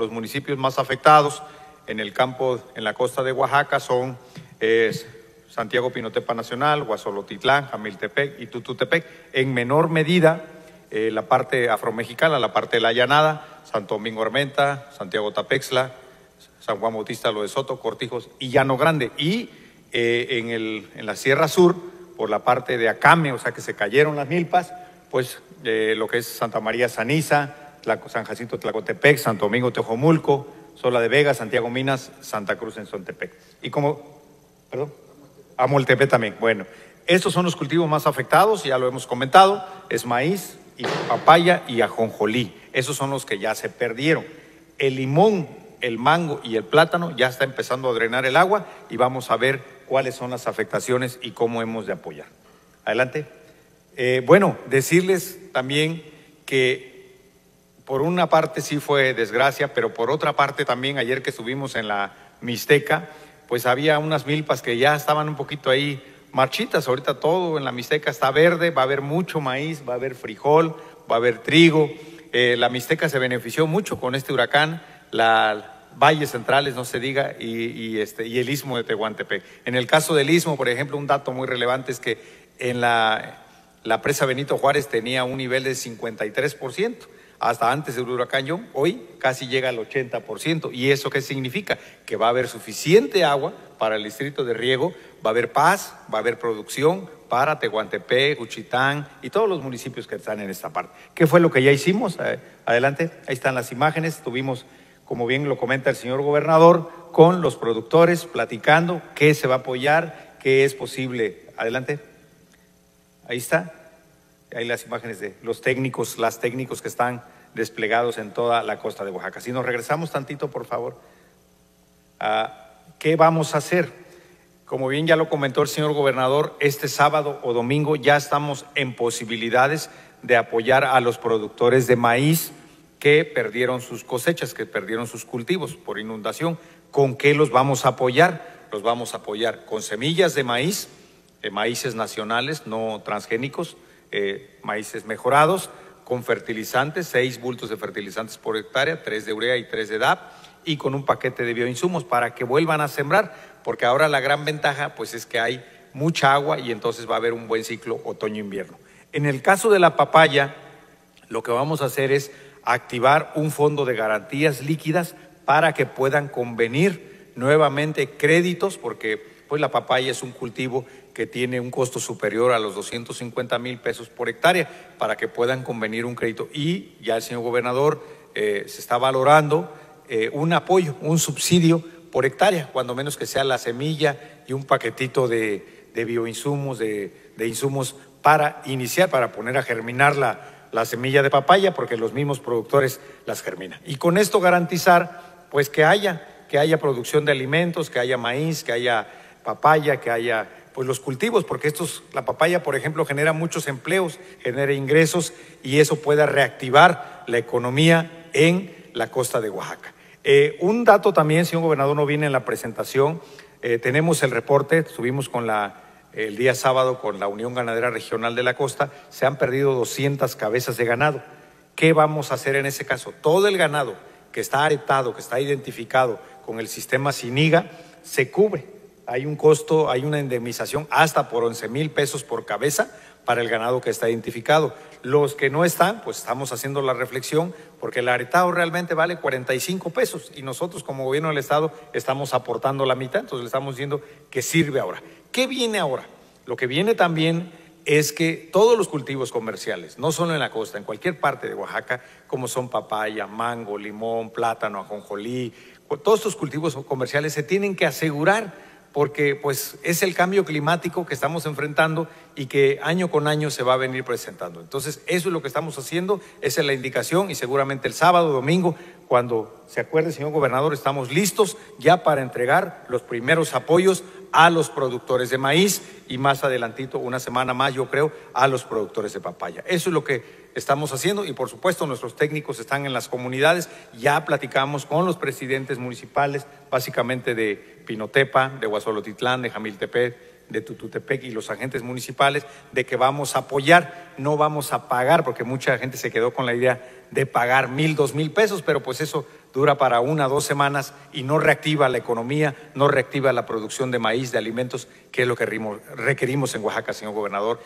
Los municipios más afectados en el campo, en la costa de Oaxaca, son Santiago Pinotepa Nacional, Guasolotitlán, Jamiltepec y Tututepec. En menor medida, eh, la parte afromexicana, la parte de la llanada, Santo Domingo Armenta, Santiago Tapexla, San Juan Bautista, Lo de Soto, Cortijos y Llano Grande. Y eh, en, el, en la Sierra Sur, por la parte de Acame, o sea que se cayeron las milpas, pues eh, lo que es Santa María Saniza, San Jacinto Tlacotepec, Santo Domingo Tejomulco, Sola de Vega, Santiago Minas, Santa Cruz en Sontepec. Y como, perdón, Amoltepec también. Bueno, estos son los cultivos más afectados, ya lo hemos comentado, es maíz y papaya y ajonjolí. Esos son los que ya se perdieron. El limón, el mango y el plátano ya está empezando a drenar el agua y vamos a ver cuáles son las afectaciones y cómo hemos de apoyar. Adelante. Eh, bueno, decirles también que por una parte sí fue desgracia, pero por otra parte también ayer que estuvimos en la Mixteca, pues había unas milpas que ya estaban un poquito ahí marchitas. Ahorita todo en la Mixteca está verde, va a haber mucho maíz, va a haber frijol, va a haber trigo. Eh, la Mixteca se benefició mucho con este huracán, la valles centrales, no se diga, y, este, y el istmo de Tehuantepec. En el caso del istmo, por ejemplo, un dato muy relevante es que en la presa Benito Juárez tenía un nivel de 53% hasta antes del huracán hoy casi llega al 80%. ¿Y eso qué significa? Que va a haber suficiente agua para el distrito de riego, va a haber paz, va a haber producción para Tehuantepec, Juchitán y todos los municipios que están en esta parte. ¿Qué fue lo que ya hicimos? Adelante, ahí están las imágenes. Tuvimos, como bien lo comenta el señor gobernador, con los productores platicando qué se va a apoyar, qué es posible. Adelante. Ahí está. Hay las imágenes de los técnicos, las técnicos que están desplegados en toda la costa de Oaxaca. Si nos regresamos tantito, por favor, ¿qué vamos a hacer? Como bien ya lo comentó el señor gobernador, este sábado o domingo ya estamos en posibilidades de apoyar a los productores de maíz que perdieron sus cosechas, que perdieron sus cultivos por inundación. ¿Con qué los vamos a apoyar? Los vamos a apoyar con semillas de maíz, de maíces nacionales, no transgénicos, eh, maíces mejorados con fertilizantes, seis bultos de fertilizantes por hectárea, tres de urea y tres de DAP, y con un paquete de bioinsumos para que vuelvan a sembrar, porque ahora la gran ventaja pues es que hay mucha agua y entonces va a haber un buen ciclo otoño-invierno. En el caso de la papaya, lo que vamos a hacer es activar un fondo de garantías líquidas para que puedan convenir nuevamente créditos, porque pues la papaya es un cultivo que tiene un costo superior a los 250 mil pesos por hectárea para que puedan convenir un crédito. Y ya el señor gobernador eh, se está valorando eh, un apoyo, un subsidio por hectárea, cuando menos que sea la semilla y un paquetito de, bioinsumos, de, insumos para iniciar, para poner a germinar la, la semilla de papaya, porque los mismos productores las germinan. Y con esto garantizar, pues que haya, que haya producción de alimentos, que haya maíz, que haya papaya, que haya pues los cultivos, porque estos, la papaya, por ejemplo, genera muchos empleos, genera ingresos y eso pueda reactivar la economía en la costa de Oaxaca. Eh, un dato también, señor gobernador, no viene en la presentación. Eh, tenemos el reporte, estuvimos con la, el día sábado con la Unión Ganadera Regional de la Costa, se han perdido 200 cabezas de ganado. ¿Qué vamos a hacer en ese caso? Todo el ganado que está aretado, que está identificado con el sistema SINIGA, se cubre hay un costo, hay una indemnización hasta por 11 mil pesos por cabeza para el ganado que está identificado. Los que no están, pues estamos haciendo la reflexión, porque el aretado realmente vale 45 pesos y nosotros como gobierno del Estado estamos aportando la mitad, entonces le estamos diciendo que sirve ahora. ¿Qué viene ahora? Lo que viene también es que todos los cultivos comerciales, no solo en la costa, en cualquier parte de Oaxaca, como son papaya, mango, limón, plátano, ajonjolí, todos estos cultivos comerciales se tienen que asegurar porque pues es el cambio climático que estamos enfrentando y que año con año se va a venir presentando. Entonces, eso es lo que estamos haciendo, esa es la indicación y seguramente el sábado, domingo, cuando se acuerde, señor gobernador, estamos listos ya para entregar los primeros apoyos a los productores de maíz y más adelantito, una semana más, yo creo, a los productores de papaya. Eso es lo que estamos haciendo y por supuesto nuestros técnicos están en las comunidades, ya platicamos con los presidentes municipales, básicamente de Pinotepa, de Guasolotitlán, de Jamiltepec, de Tututepec y los agentes municipales, de que vamos a apoyar, no vamos a pagar, porque mucha gente se quedó con la idea de pagar mil, dos mil pesos, pero pues eso dura para una dos semanas y no reactiva la economía, no reactiva la producción de maíz, de alimentos, que es lo que requerimos en Oaxaca, señor gobernador.